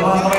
여러분